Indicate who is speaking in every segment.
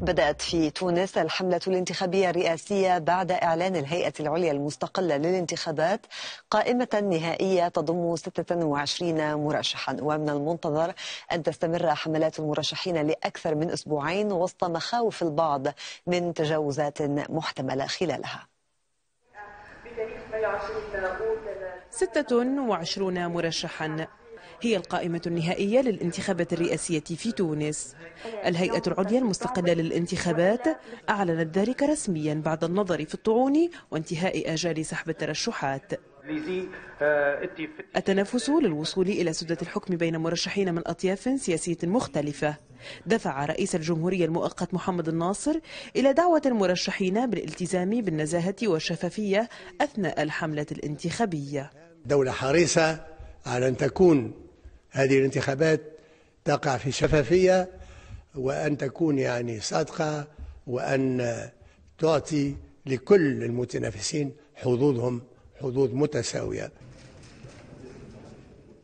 Speaker 1: بدأت في تونس الحملة الانتخابية الرئاسية بعد إعلان الهيئة العليا المستقلة للانتخابات قائمة نهائية تضم 26 مرشحا. ومن المنتظر أن تستمر حملات المرشحين لأكثر من أسبوعين وسط مخاوف البعض من تجاوزات محتملة خلالها.
Speaker 2: 26 مرشحا. هي القائمة النهائية للانتخابات الرئاسية في تونس. الهيئة العليا المستقلة للانتخابات أعلنت ذلك رسميا بعد النظر في الطعون وانتهاء آجال سحب الترشحات. التنافس للوصول إلى سدة الحكم بين مرشحين من أطياف سياسية مختلفة. دفع رئيس الجمهورية المؤقت محمد الناصر إلى دعوة المرشحين بالالتزام بالنزاهة والشفافية أثناء الحملة الانتخابية.
Speaker 3: دولة حريصة على أن تكون هذه الانتخابات تقع في شفافية وأن تكون يعني صادقة وأن تعطي لكل المتنافسين حظوظهم حظوظ متساوية.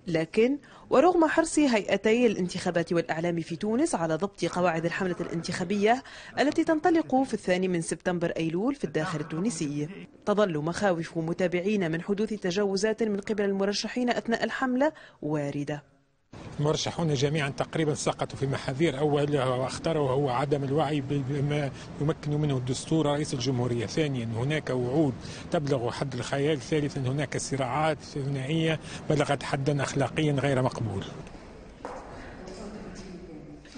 Speaker 2: لكن ورغم حرص هيئتي الانتخابات والإعلام في تونس على ضبط قواعد الحملة الانتخابية التي تنطلق في الثاني من سبتمبر أيلول في الداخل التونسي تظل مخاوف متابعين من حدوث تجاوزات من قبل المرشحين أثناء الحملة واردة.
Speaker 4: المرشحون جميعا تقريبا سقطوا في محاذير. أولها واختاروا هو عدم الوعي بما يمكن منه الدستور رئيس الجمهورية. ثانيا هناك وعود تبلغ حد الخيال. ثالثا هناك صراعات ثنائية بلغت حدا أخلاقيا غير مقبول.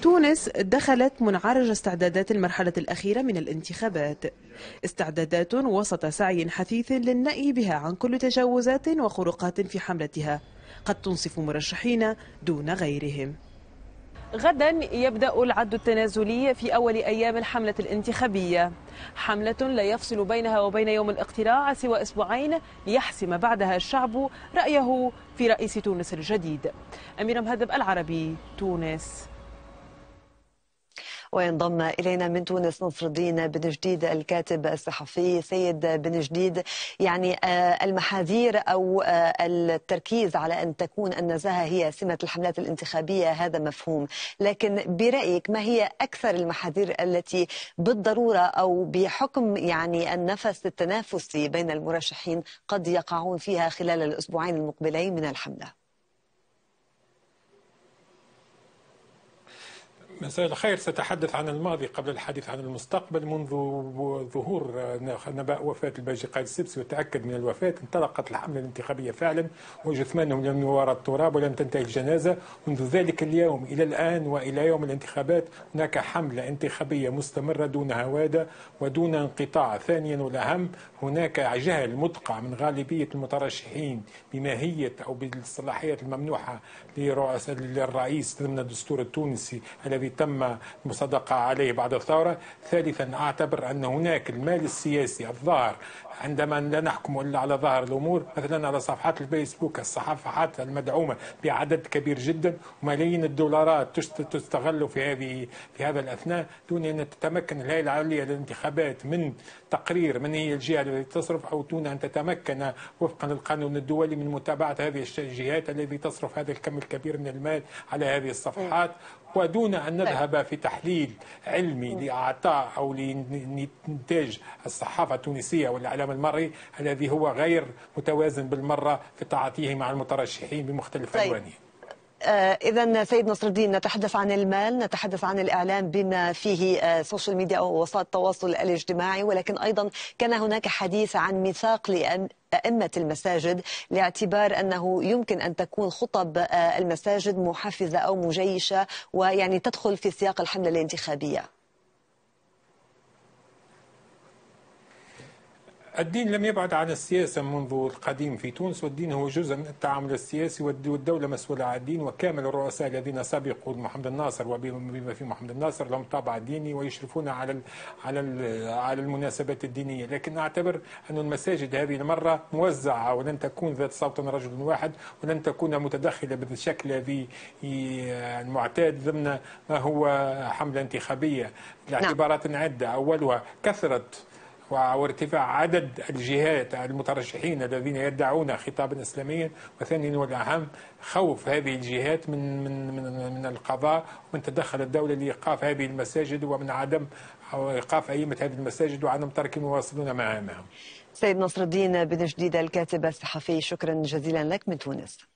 Speaker 2: تونس دخلت منعرج استعدادات المرحلة الأخيرة من الانتخابات. استعدادات وسط سعي حثيث للنأي بها عن كل تجاوزات وخروقات في حملتها. قد تنصف مرشحين دون غيرهم. غدا يبدأ العد التنازلي في أول أيام الحملة الانتخابية. حملة لا يفصل بينها وبين يوم الاقتراع سوى أسبوعين ليحسم بعدها الشعب رأيه في رئيس تونس الجديد. أمير مهذب العربي تونس.
Speaker 1: وينضم إلينا من تونس نصر الدين بن جديد الكاتب الصحفي سيد بن جديد. يعني المحاذير أو التركيز على أن تكون النزاهة هي سمة الحملات الانتخابية هذا مفهوم. لكن برأيك ما هي أكثر المحاذير التي بالضرورة أو بحكم يعني النفس التنافسي بين المرشحين قد يقعون فيها خلال الأسبوعين المقبلين من الحملة؟
Speaker 4: مساء الخير سأتحدث عن الماضي قبل الحديث عن المستقبل منذ ظهور نبأ وفاة الباجي قائد السبسي وتأكد من الوفاة. انطلقت الحملة الانتخابية فعلا وجثمانهم لم يوارى التراب ولم تنتهي الجنازة. منذ ذلك اليوم إلى الآن وإلى يوم الانتخابات هناك حملة انتخابية مستمرة دون هوادة ودون انقطاع. ثانيا والأهم هناك جهل مدقع من غالبية المترشحين بماهية أو بالصلاحيات الممنوحة لرؤساء الرئيس ضمن الدستور التونسي الذي تم المصادقة عليه بعد الثورة. ثالثا أعتبر أن هناك المال السياسي الظاهر. عندما لا نحكم إلا على ظاهر الأمور مثلا على صفحات الفيسبوك الصفحات المدعومة بعدد كبير جدا وملايين الدولارات تستغل في هذه في هذا الأثناء دون أن تتمكن الهيئة العليا للانتخابات من تقرير من هي الجهة التي تصرف أو دون أن تتمكن وفقا للقانون الدولي من متابعة هذه الجهات التي تصرف هذا الكم الكبير من المال على هذه الصفحات. ودون أن نذهب في تحليل علمي لإعطاء أو لإنتاج الصحافة التونسية والإعلام المرئي الذي هو غير متوازن بالمرة في تعاطيه مع المترشحين بمختلف طيب. ألوانهم
Speaker 1: إذا سيد نصر الدين نتحدث عن المال نتحدث عن الإعلام بما فيه social media أو وسائل التواصل الاجتماعي ولكن أيضا كان هناك حديث عن ميثاق أئمة المساجد لاعتبار أنه يمكن أن تكون خطب المساجد محفزة أو مجيشة ويعني تدخل في سياق الحملة الانتخابية.
Speaker 4: الدين لم يبعد عن السياسة منذ القديم. في تونس والدين هو جزء من التعامل السياسي والدولة مسؤولة عن الدين وكامل الرؤساء الذين سبقوا محمد الناصر. وبما في محمد الناصر لهم طابع ديني ويشرفون على على على المناسبات الدينية. لكن أعتبر أن المساجد هذه المرة موزعة ولن تكون ذات صوت رجل واحد ولن تكون متدخلة بالشكل الذي المعتاد ضمن ما هو حملة انتخابية. لاعتبارات عدة. أولها كثرة وارتفاع عدد الجهات المترشحين الذين يدعون خطابا اسلاميا وثانيا والأهم خوف هذه الجهات من من من من القضاء ومن تدخل الدولة لإيقاف هذه المساجد ومن عدم إيقاف أئمة هذه المساجد وعدم تركهم يواصلون مهامهم.
Speaker 1: سيد نصر الدين بن جديد الكاتب الصحفي شكرا جزيلا لك من تونس.